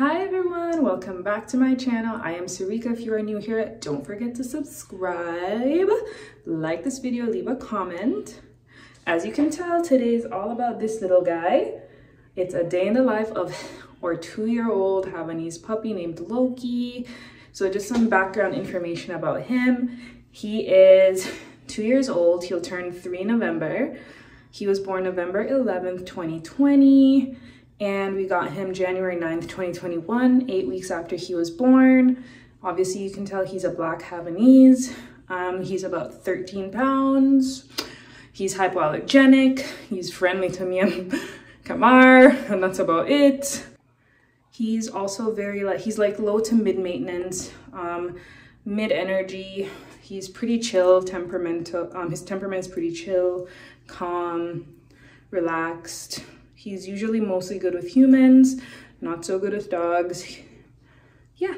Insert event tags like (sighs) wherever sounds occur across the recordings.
Hi everyone, welcome back to my channel. I am Sireka. If you are new here, don't forget to subscribe, like this video, leave a comment. As you can tell, today is all about this little guy. It's a day in the life of (sighs) our two-year-old Havanese puppy named Loki. So just some background information about him. He is (laughs) two years old. He'll turn three in November. He was born November 11th, 2020 and we got him January 9th, 2021, eight weeks after he was born. Obviously, you can tell he's a black Havanese. Um, he's about 13 pounds. He's hypoallergenic. He's friendly to me and (laughs) Kamar, and that's about it. He's also very like, he's like low to mid maintenance, um, mid energy. He's pretty chill, temperamental. Um, his temperament is pretty chill, calm, relaxed. He's usually mostly good with humans, not so good with dogs. Yeah.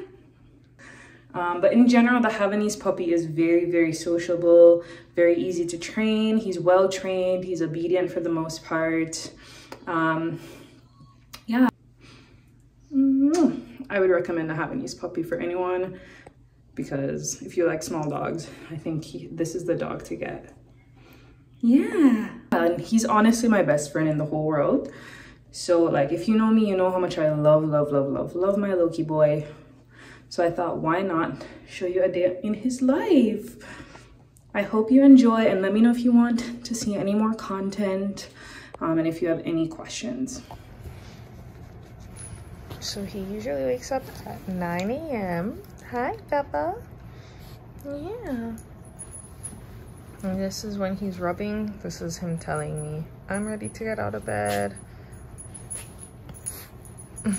Um, but in general, the Havanese puppy is very, very sociable, very easy to train. He's well trained. He's obedient for the most part. Um, I would recommend a Havanese puppy for anyone because if you like small dogs, I think he, this is the dog to get. Yeah. And he's honestly my best friend in the whole world. So like if you know me, you know how much I love, love, love, love, love my Loki boy. So I thought, why not show you a day in his life? I hope you enjoy and let me know if you want to see any more content um, and if you have any questions. So he usually wakes up at 9 a.m. Hi, Peppa. Yeah. And this is when he's rubbing. This is him telling me, I'm ready to get out of bed. (laughs)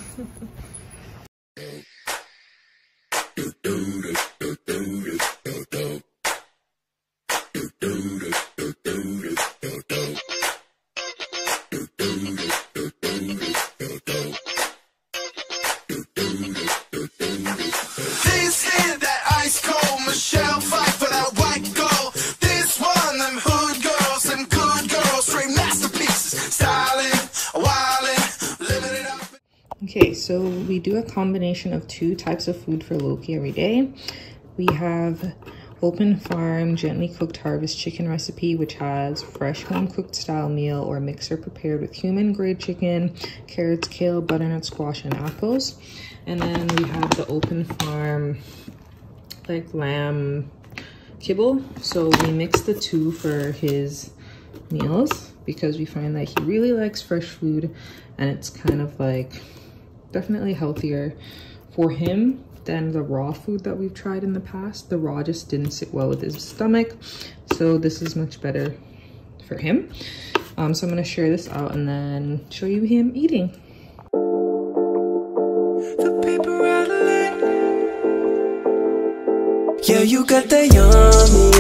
do a combination of two types of food for Loki every day. We have open farm gently cooked harvest chicken recipe which has fresh home cooked style meal or mixer prepared with human grade chicken carrots kale butternut squash and apples and then we have the open farm like lamb kibble so we mix the two for his meals because we find that he really likes fresh food and it's kind of like definitely healthier for him than the raw food that we've tried in the past. The raw just didn't sit well with his stomach. So this is much better for him. Um, so I'm gonna share this out and then show you him eating. Yeah, you got yummy, yummy,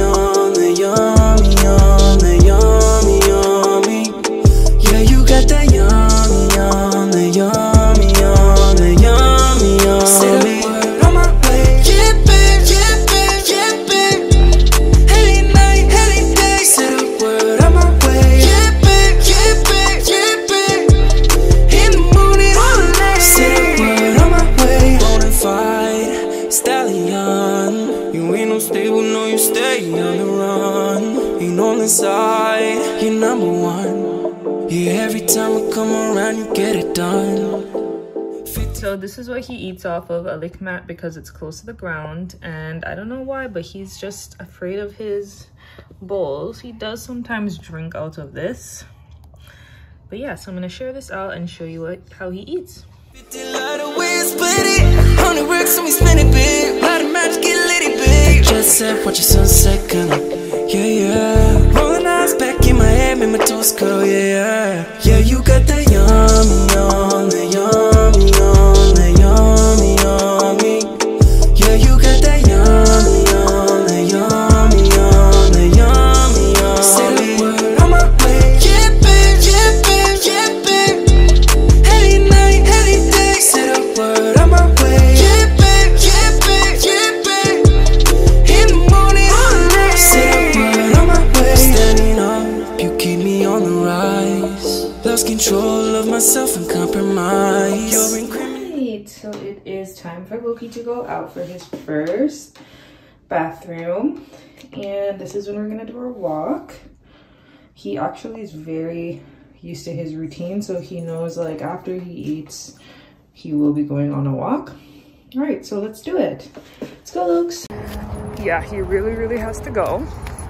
So this is what he eats off of, a lick mat because it's close to the ground. And I don't know why, but he's just afraid of his bowls. He does sometimes drink out of this. But yeah, so I'm gonna share this out and show you what how he eats. Fifty lot of ways, split it. Hundred racks, so we spend it big. Lot of match, get litty big. Just said, watch your sunset color. Yeah, yeah. Rolling eyes back in my head, make my toes curl. Yeah, yeah. Yeah, you got that yummy, yummy, time for Loki to go out for his first bathroom. And this is when we're gonna do our walk. He actually is very used to his routine, so he knows like after he eats, he will be going on a walk. All right, so let's do it. Let's go, Luke's. Yeah, he really, really has to go.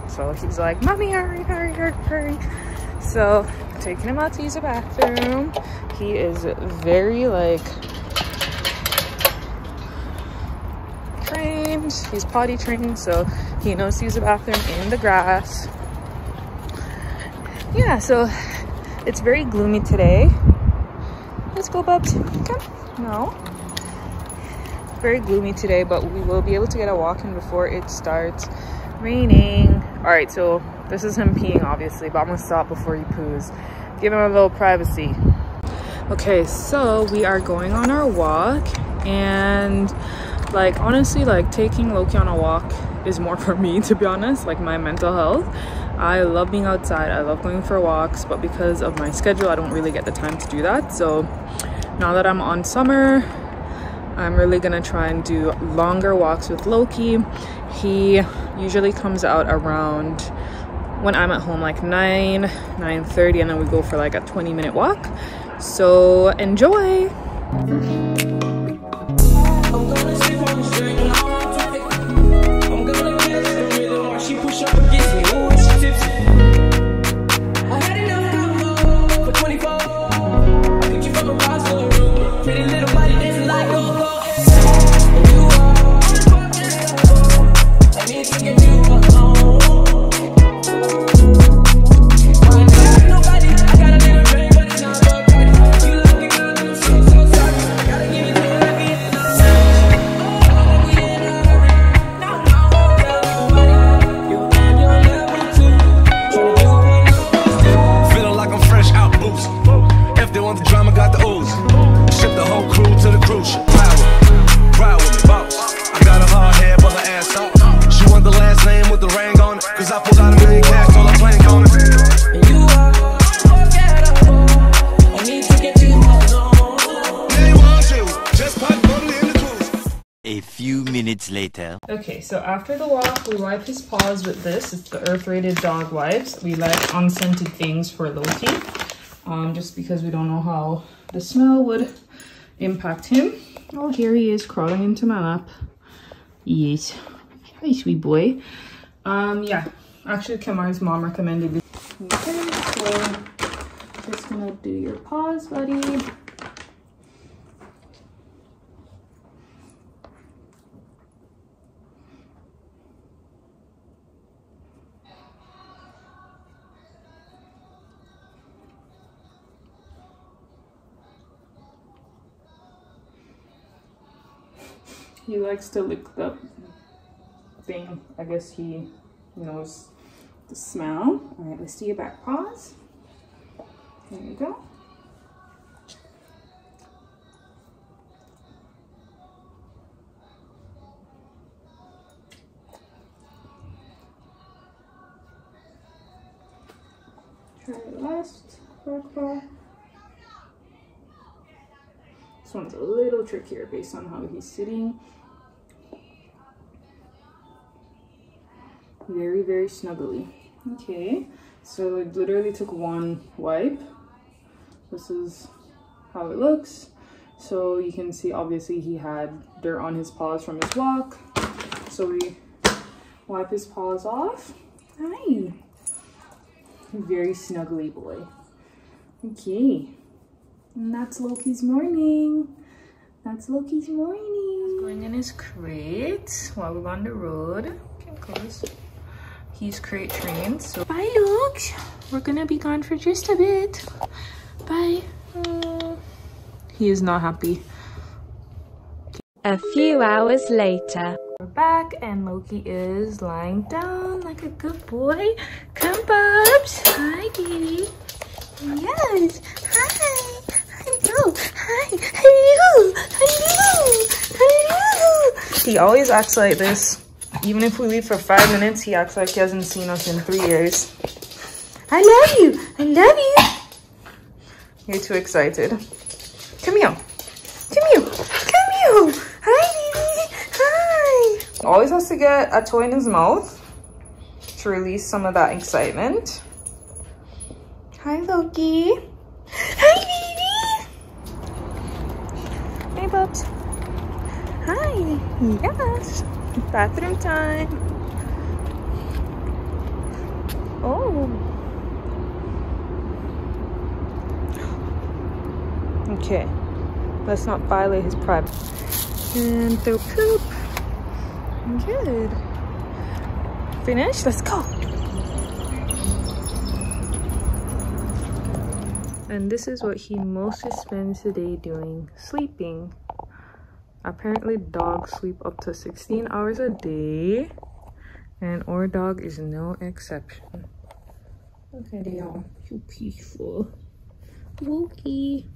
So he's like, mommy, hurry, hurry, hurry, hurry. So taking him out to use a bathroom. He is very like trained. He's potty trained, so he knows to use the bathroom in the grass. Yeah, so it's very gloomy today. Let's go, Bubs. Come. No. Very gloomy today, but we will be able to get a walk in before it starts raining. All right, so this is him peeing, obviously, but I'm gonna stop before he poos. Give him a little privacy. Okay, so we are going on our walk, and like honestly, like taking Loki on a walk is more for me, (laughs) to be honest, like my mental health. I love being outside, I love going for walks, but because of my schedule, I don't really get the time to do that. So now that I'm on summer, I'm really gonna try and do longer walks with Loki. He usually comes out around when I'm at home like 9, 9.30 and then we go for like a 20 minute walk. So enjoy! Minutes later. Okay, so after the walk, we wipe his paws with this. It's the Earth Rated Dog Wipes. We like unscented things for Loki, um, just because we don't know how the smell would impact him. Oh, here he is crawling into my lap. Yes. Hi, sweet boy. Um, yeah, actually, Kamar's mom recommended this. Okay, so just gonna do your paws, buddy. He likes to lick the thing. I guess he knows the smell. All right, let's do your back paws. There you go. Try the last back paw. This one's a little trickier based on how he's sitting. Very, very snuggly. Okay, so it literally took one wipe. This is how it looks. So you can see obviously he had dirt on his paws from his walk. So we wipe his paws off. Hi. Very snuggly boy. Okay. And that's Loki's morning. That's Loki's morning. He's going in his crate while we're on the road. Come close. He's crate trained. So bye, Luke. We're gonna be gone for just a bit. Bye. Mm. He is not happy. A few hours later. We're back and Loki is lying down like a good boy. Come, Bubs. Hi, baby. Yes. Hi. Hello. Hi. Hello. Hello. Hello. He always acts like this. Even if we leave for five minutes, he acts like he hasn't seen us in three years. I love you. I love you. You're too excited. Come here. Come here. Come here. Hi, baby. Hi. Always has to get a toy in his mouth to release some of that excitement. Hi, Loki. Hi, baby. Hey, Bubs. Hi. Yes. Bathroom time. Oh. Okay. Let's not violate his privacy. And throw poop. Good. Finish? Let's go. And this is what he mostly spends the day doing, sleeping. Apparently dogs sleep up to 16 hours a day. And our dog is no exception. Okay, y'all so peaceful. Wookie.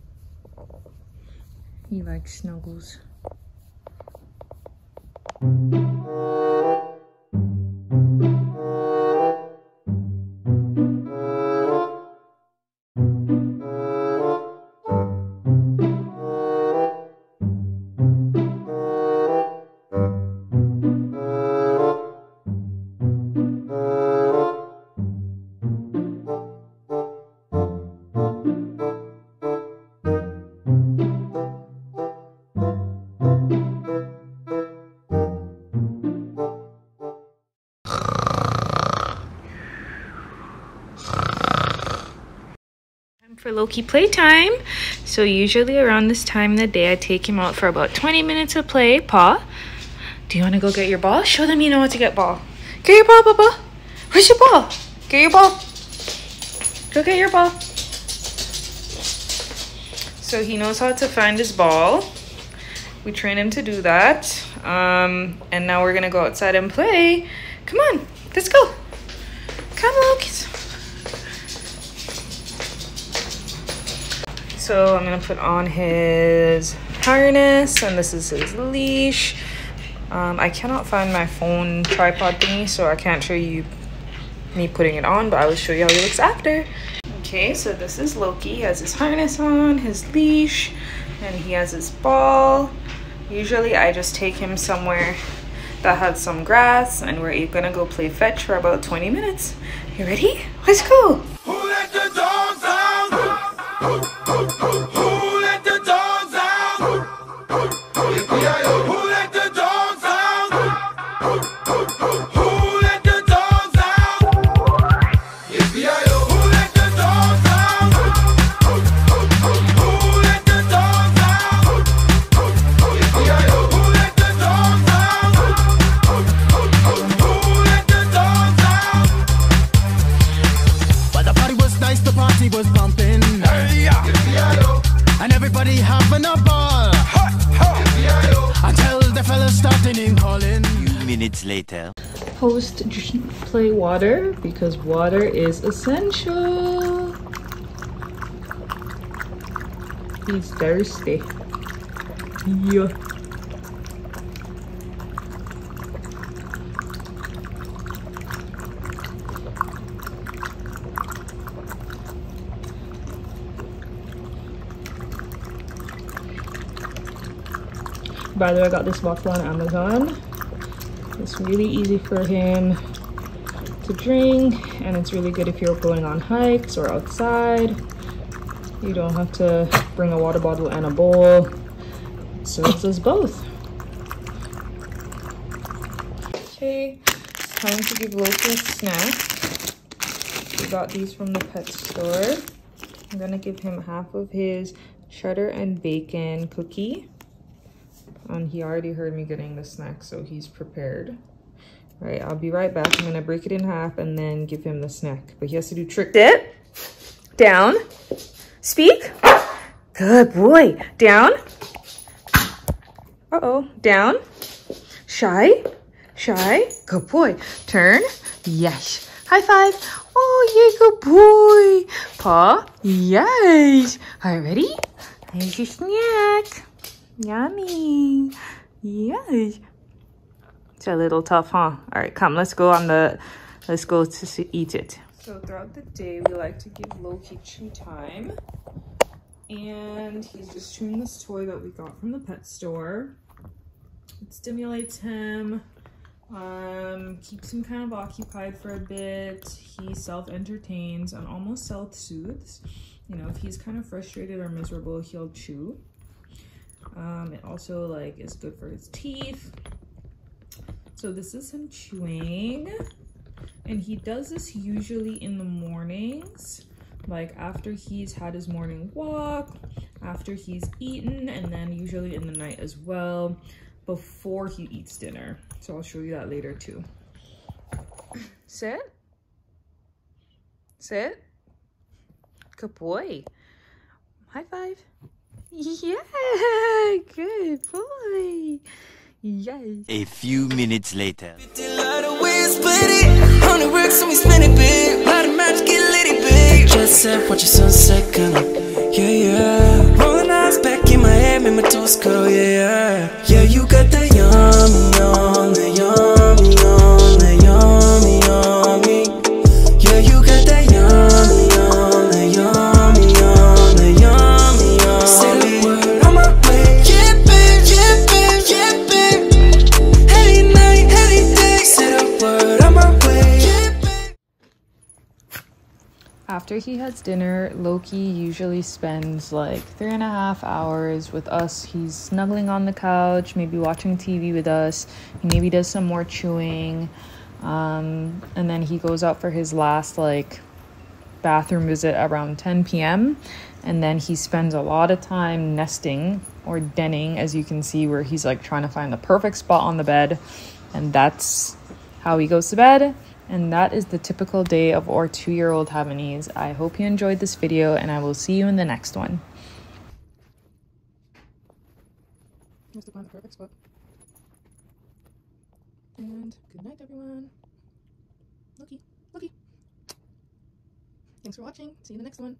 He likes snuggles. Loki playtime. So usually around this time in the day, I take him out for about 20 minutes of play. Paw, do you want to go get your ball? Show them you know how to get ball. Get your ball, Papa. Where's your ball? Get your ball. Go get your ball. So he knows how to find his ball. We train him to do that. Um, and now we're going to go outside and play. Come on, let's go. Come, Loki. So I'm gonna put on his harness and this is his leash. Um, I cannot find my phone tripod thingy, so I can't show you me putting it on, but I will show you how he looks after. Okay, so this is Loki. He has his harness on, his leash, and he has his ball. Usually I just take him somewhere that has some grass and we're gonna go play fetch for about 20 minutes. You ready? Let's go! Because water is essential. He's thirsty. Yeah. By the way, I got this bottle on Amazon. It's really easy for him to drink and it's really good if you're going on hikes or outside. You don't have to bring a water bottle and a bowl. It serves us both. Okay, it's time to give Loki a snack. We got these from the pet store. I'm gonna give him half of his cheddar and bacon cookie. And he already heard me getting the snack, so he's prepared. All right, I'll be right back. I'm gonna break it in half and then give him the snack. But he has to do trick. Sit. Down. Speak. Good boy. Down. Uh-oh. Down. Shy. Shy. Good boy. Turn. Yes. High five. Oh, yeah, good boy. Paw. Yes. All right, ready? Here's your snack. Yummy. Yes. A little tough, huh? All right, come. Let's go on the. Let's go to eat it. So throughout the day, we like to give Loki chew time, and he's just chewing this toy that we got from the pet store. It stimulates him. Um, keeps him kind of occupied for a bit. He self-entertains and almost self-soothes. You know, if he's kind of frustrated or miserable, he'll chew. Um, it also like is good for his teeth. So this is him chewing. And he does this usually in the mornings, like after he's had his morning walk, after he's eaten, and then usually in the night as well, before he eats dinner. So I'll show you that later too. Sit. Sit. Good boy. High five. (laughs) Yeah, good boy. Yes. A few minutes later. A lot of ways, but it only works when we spend it big. Lot of magic, get litty big. Just set, watch your sunset color. Yeah, yeah. Rolling eyes back in my head, make my toes curl. Yeah, yeah. Yeah, you got that yummy, yum, After he has dinner, Loki usually spends like three and a half hours with us. He's snuggling on the couch, maybe watching TV with us. He maybe does some more chewing. Um, and then he goes out for his last like bathroom visit around 10 p.m. And then he spends a lot of time nesting or denning, as you can see, where he's like trying to find the perfect spot on the bed. And that's how he goes to bed. And that is the typical day of our two year old Havanese. I hope you enjoyed this video, and I will see you in the next one. Here's to find the perfect spot. And good night, everyone. Loki, Loki. Thanks for watching. See you in the next one.